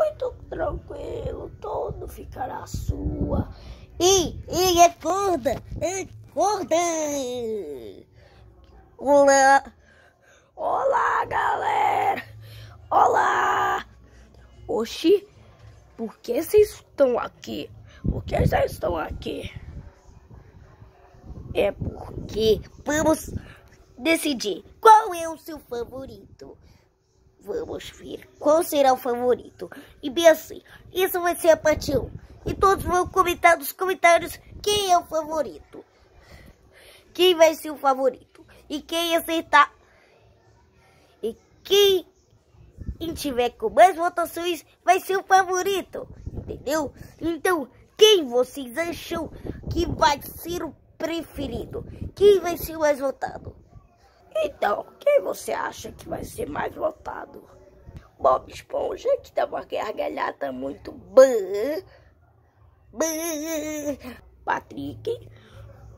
muito tranquilo, todo ficará sua. E, e acorda, acorda! Olá, olá galera, olá! Oxi, por que vocês estão aqui? Por que vocês estão aqui? É porque vamos decidir qual é o seu favorito. Vamos ver qual será o favorito. E bem assim, isso vai ser a parte 1. E todos vão comentar nos comentários quem é o favorito. Quem vai ser o favorito. E quem acertar. E quem tiver com mais votações vai ser o favorito. Entendeu? Então, quem vocês acham que vai ser o preferido? Quem vai ser o mais votado? Então, quem você acha que vai ser mais votado? Bob Esponja, que dá uma gargalhada muito boa. Patrick,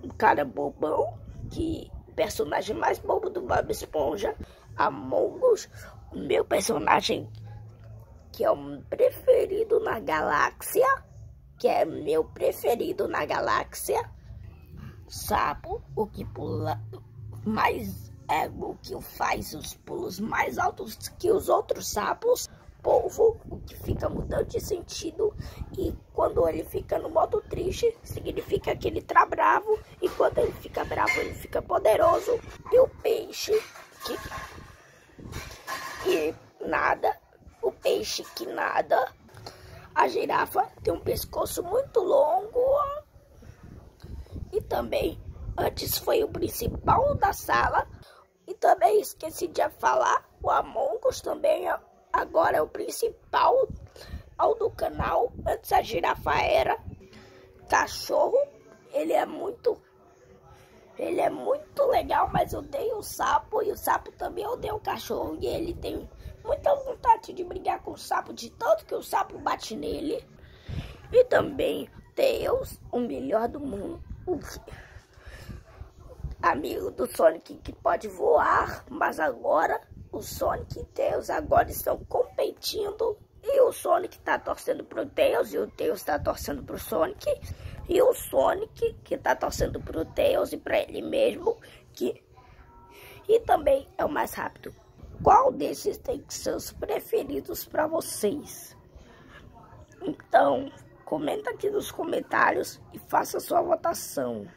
um cara bobão, que personagem mais bobo do Bob Esponja. Among Us, o meu personagem que é o preferido na galáxia, que é meu preferido na galáxia. Sapo, o que pula mais é o que faz os pulos mais altos que os outros sapos. Polvo, o que fica mudando de sentido. E quando ele fica no modo triste, significa que ele tá bravo. E quando ele fica bravo, ele fica poderoso. E o peixe, que. E nada. O peixe que nada. A girafa tem um pescoço muito longo. E também, antes foi o principal da sala. E também esqueci de falar, o Among Us também é, agora é o principal ao do canal. Antes a girafa era cachorro. Ele é muito ele é muito legal, mas odeio o sapo. E o sapo também odeia o cachorro. E ele tem muita vontade de brigar com o sapo, de tanto que o sapo bate nele. E também Deus, o melhor do mundo amigo do Sonic que pode voar, mas agora o Sonic e Tails agora estão competindo e o Sonic está torcendo pro Tails e o Tails está torcendo pro Sonic e o Sonic que está torcendo pro Tails e para ele mesmo que e também é o mais rápido. Qual desses tem que ser os preferidos para vocês? Então, comenta aqui nos comentários e faça sua votação.